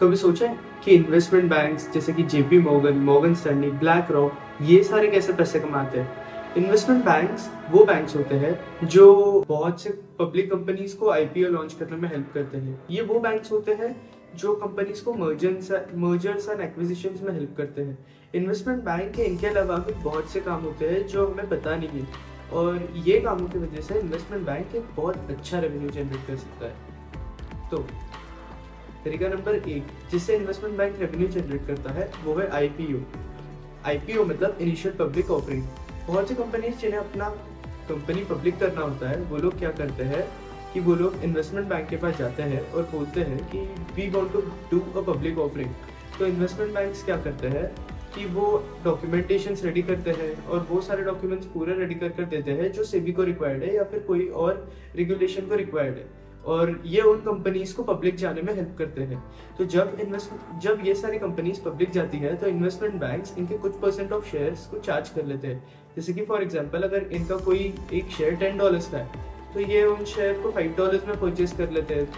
कभी सोचा है कि इन्वेस्टमेंट बैंक्स जैसे कि JP Morgan Morgan Stanley BlackRock ये सारे कैसे पैसे कमाते हैं? इन्वेस्टमेंट बैंक्स वो बैंक्स होते हैं जो बहुत से पब्लिक कंपनीज़ को आईपीओ लॉन्च करने में हेल्प करते हैं। ये वो बैंक्स होते हैं जो कंपनीज़ को मर्जर्स एंड एक्विजिशंस में हेल्प करते हैं। इन्वेस्टमेंट बैंक के इनके अलावा भी बहुत से काम होते हैं जो हमें पता नहीं है। और ये कामों की वजह से इन्वेस्टमेंट बैंक एक बहुत अच्छा रेवेन्यू जनरेट कर सकता है। तो तरीका नंबर एक, जिससे इन्वेस्टमेंट बैंक रेवेन्यू जनरेट करता है, वो है आईपीओ आईपीओ मतलब इनिशियल पब्लिक ऑफरिंग बहुत सी कंपनीज़ जिन्हें अपना कंपनी पब्लिक करना होता है, वो लोग क्या करते हैं कि वो लोग इन्वेस्टमेंट बैंक के पास जाते हैं और बोलते हैं कि we want to do a public offering तो इन्वेस्टमेंट बैंक्स क्या करते हैं कि वो डॉक्यूमेंटेशन रेडी करते हैं और वो सारे डॉक्यूमेंट्स पूरे रेडी कर कर देते हैं, जो सेबी को रिक्वायर्ड है या फिर कोई और रेगुलेशन को रिक्वायर्ड है। और ये उन कंपनीज़ को पब्लिक जाने में हेल्प करते हैं। तो जब इन्वेस्ट जब ये सारी कंपनीज़ पब्लिक जाती है तो इन्वेस्टमेंट बैंक्स इनके कुछ परसेंट ऑफ़ शेयर्स को चार्ज कर लेते हैं। जैसे कि फॉर एग्जांपल अगर इनका कोई एक शेयर टेन डॉलर्स का है तो ये उन शेयर को फाइव डॉलर्स में परचेज कर लेते हैं।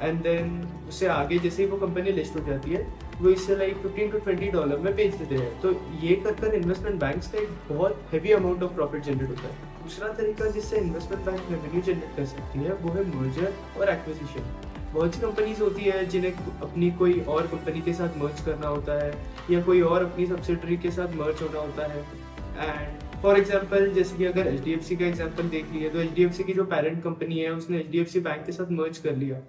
एंड देन उससे आगे जैसे ही वो कंपनी लिस्ट हो जाती है वो इससे like fifteen to twenty dollar में बेच देते हैं। तो ये कर कर इन्वेस्टमेंट बैंक का एक बहुत heavy amount of profit generate होता है। दूसरा तरीका जिससे इन्वेस्टमेंट बैंक रेवेन्यू जनरेट कर सकती है, वो है मर्जर और एक्विजिशन बहुत सी कंपनीज़ होती है जिन्हें अपनी कोई और कंपनी के साथ मर्ज करना होता है, या कोई और अपनी सब्सिडरी के साथ मर्ज होना होता है। एंड फॉर एग्ज़ाम्पल जैसे कि अगर एच डी एफ़ सी का एग्ज़ाम्पल देख लिया तो एच डी एफ़ सी की जो पेरेंट कंपनी है, उसने H D F C bank के साथ मर्ज कर लिया।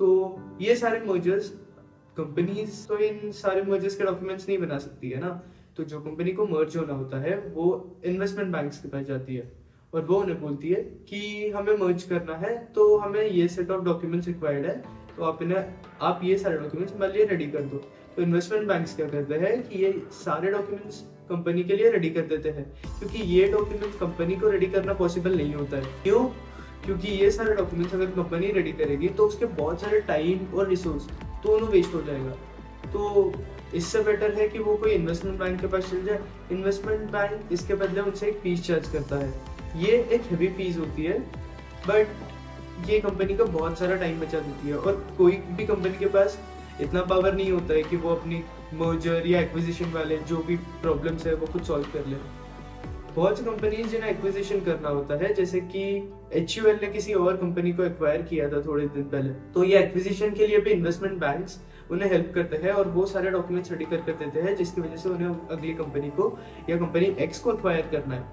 तो ये सारे मर्जर्स कंपनीज़ तो इन सारे मर्जर्स के डॉक्यूमेंट्स नहीं बना सकती है ना? तो जो कंपनी को मर्ज होना होता है, वो इन्वेस्टमेंट बैंक्स के पास जाती है। और वो उन्हें बोलती है कि हमें मर्ज करना है तो हमें ये सेट ऑफ़ डॉक्यूमेंट्स रिक्वायर्ड है तो आप इन्हें, आप ये सारे डॉक्यूमेंट्स हमारे लिए रेडी कर दो। तो इन्वेस्टमेंट बैंक्स क्या करते हैं कि ये सारे डॉक्यूमेंट्स कंपनी के लिए रेडी कर देते हैं, क्योंकि ये डॉक्यूमेंट्स कंपनी को रेडी करना पॉसिबल नहीं होता है। क्यों? क्योंकि ये सारे डॉक्यूमेंट्स अगर कंपनी रेडी करेगी तो उसके बहुत सारे टाइम और रिसोर्स दोनों वेस्ट हो जाएगा। तो इससे बेटर है कि वो कोई इन्वेस्टमेंट बैंक के पास चल जाए। इन्वेस्टमेंट बैंक इसके बदले उनसे एक फ़ीस चार्ज करता है। ये एक हैवी फ़ीस होती है बट ये कंपनी का बहुत सारा टाइम बचा देती है। और कोई भी कंपनी के पास इतना पावर नहीं होता है कि वो अपनी मर्जर या एक्विजिशन वाले जो भी प्रॉब्लम्स है वो खुद सॉल्व कर ले। बहुत सी कंपनीज़ जिन्हें एक्विजिशन करना होता है, जैसे कि एचयूएल ने किसी और कंपनी को एक्वायर किया था थोड़े दिन पहले तो ये एक्विजिशन के लिए भी इन्वेस्टमेंट बैंक्स उन्हें हेल्प करते हैं और वो सारे डॉक्यूमेंट्स रेडी कर देते हैं, जिसकी वजह से उन्हें अगली कंपनी को या कंपनी एक्स को एक्वायर करना है।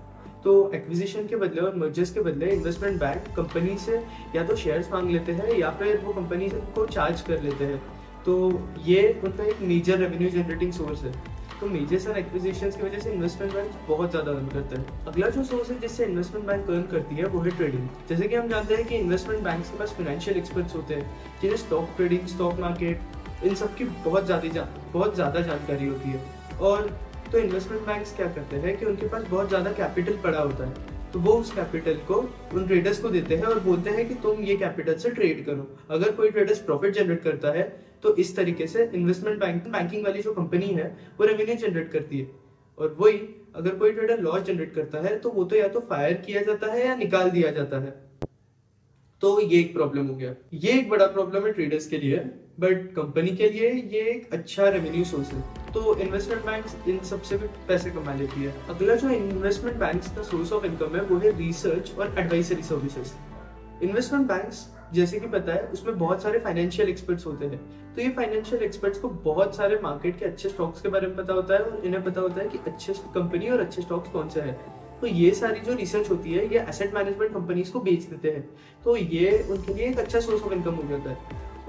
तो एक्विजिशन के बदले और मर्जर्स के बदले इन्वेस्टमेंट बैंक कंपनी से या तो शेयर्स मांग लेते हैं या फिर वो कंपनी को चार्ज कर लेते हैं। तो ये उनका एक मेजर रेवेन्यू जनरेटिंग सोर्स है। तो मेजर्स एंड एक्विजिशन की वजह से इन्वेस्टमेंट बैंक बहुत ज़्यादा अर्न करता है। अगला जो सोर्स है जिससे इन्वेस्टमेंट बैंक अर्न करती है, वो है ट्रेडिंग जैसे कि हम जानते हैं कि इन्वेस्टमेंट बैंक के पास फाइनेंशियल एक्सपर्ट्स होते हैं, जिन्हें स्टॉक ट्रेडिंग स्टॉक मार्केट इन सब की बहुत ज़्यादा बहुत ज़्यादा जानकारी होती है। और तो इन्वेस्टमेंट बैंक्स क्या करते हैं कि उनके पास बहुत ज़्यादा कैपिटल पड़ा होता है। तो वो उस कैपिटल को, उन ट्रेडर्स को देते हैं और बोलते हैं कि तुम ये कैपिटल से ट्रेड करो। अगर कोई ट्रेडर्स प्रॉफिट जनरेट करता है तो इस तरीके से इन्वेस्टमेंट बैंक बैंकिंग वाली जो कंपनी है, वो रेवेन्यू जनरेट करती है। और वही, अगर कोई ट्रेडर लॉस जनरेट करता है तो वो तो या तो फायर किया जाता है या निकाल दिया जाता है। तो ये एक प्रॉब्लम हो गया। ये एक बड़ा प्रॉब्लम है ट्रेडर्स के लिए बट कंपनी के लिए ये एक अच्छा रेवेन्यू सोर्स है। तो इन्वेस्टमेंट बैंक इन सबसे भी पैसे कमा लेती है। अगला जो इन्वेस्टमेंट बैंक का सोर्स ऑफ़ इनकम है, वो है रिसर्च और एडवाइसरी सर्विसेज़ इन्वेस्टमेंट बैंक्स जैसे कि पता है, उसमें बहुत सारे फाइनेंशियल एक्सपर्ट्स होते हैं। तो ये फाइनेंशियल एक्सपर्ट्स को बहुत सारे मार्केट के अच्छे स्टॉक्स के बारे में पता होता है और इन्हें पता होता है कि अच्छे कंपनी और अच्छे स्टॉक्स कौन से हैं। तो ये सारी जो रिसर्च होती है, ये एसेट मैनेजमेंट कंपनीज़ को बेच देते हैं। तो ये उनके लिए एक अच्छा सोर्स ऑफ़ इनकम हो जाता है।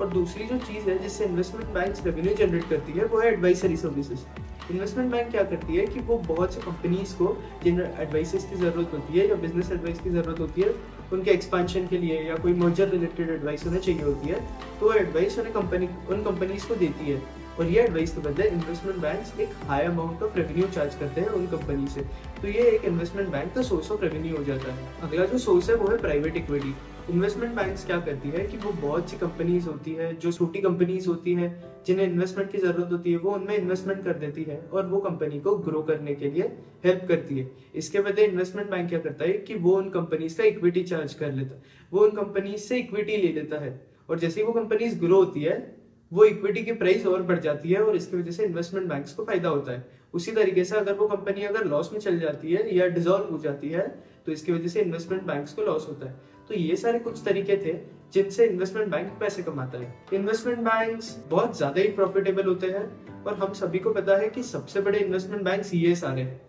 और दूसरी जो चीज़ है जिससे इन्वेस्टमेंट बैंक रेवेन्यू जनरेट करती है, वो है एडवाइसरी सर्विसेज़ इन्वेस्टमेंट बैंक क्या करती है कि वो बहुत से कंपनीज़ को जिन एडवाइसेस की ज़रूरत होती है या बिज़नेस एडवाइस की ज़रूरत होती है, उनके एक्सपेंशन के लिए या कोई मर्जर रिलेटेड एडवाइस उन्हें चाहिए होती है तो वो एडवाइस उन्हें कंपनी उन कंपनीज़ को देती है। और ये एडवाइस के बदले इन्वेस्टमेंट बैंक एक high amount of revenue charge करते हैं उन कंपनी से। तो ये एक इन्वेस्टमेंट बैंक का सोर्स ऑफ़ रेवेन्यू हो जाता है। अगला जो सोर्स है वो है प्राइवेट इक्विटी इन्वेस्टमेंट बैंक्स क्या करती है कि वो बहुत सी कंपनीज़ होती है, जो छोटी कंपनीज़ होती है, जिन्हें इन्वेस्टमेंट की ज़रूरत होती है, वो उनमें इन्वेस्टमेंट कर देती है और वो कंपनी को ग्रो करने के लिए हेल्प करती है। इसके बदले इन्वेस्टमेंट बैंक क्या करता है कि वो उन कंपनीज़ का इक्विटी चार्ज कर लेता है। वो उन कंपनीज़ से इक्विटी ले लेता है। और जैसे ही वो कंपनीज़ ग्रो होती है वो इक्विटी की प्राइस और बढ़ जाती है और इसकी वजह से इन्वेस्टमेंट बैंक्स को फ़ायदा होता है। उसी तरीके से अगर वो कंपनी अगर लॉस में चल जाती है या डिजोल्व हो जाती है तो इसकी वजह से इन्वेस्टमेंट बैंक्स को लॉस होता है। तो ये सारे कुछ तरीके थे जिनसे इन्वेस्टमेंट बैंक पैसे कमाता है। इन्वेस्टमेंट बैंक्स बहुत ज़्यादा ही प्रॉफिटेबल होते हैं और हम सभी को पता है कि सबसे बड़े इन्वेस्टमेंट बैंक्स ये सारे हैं।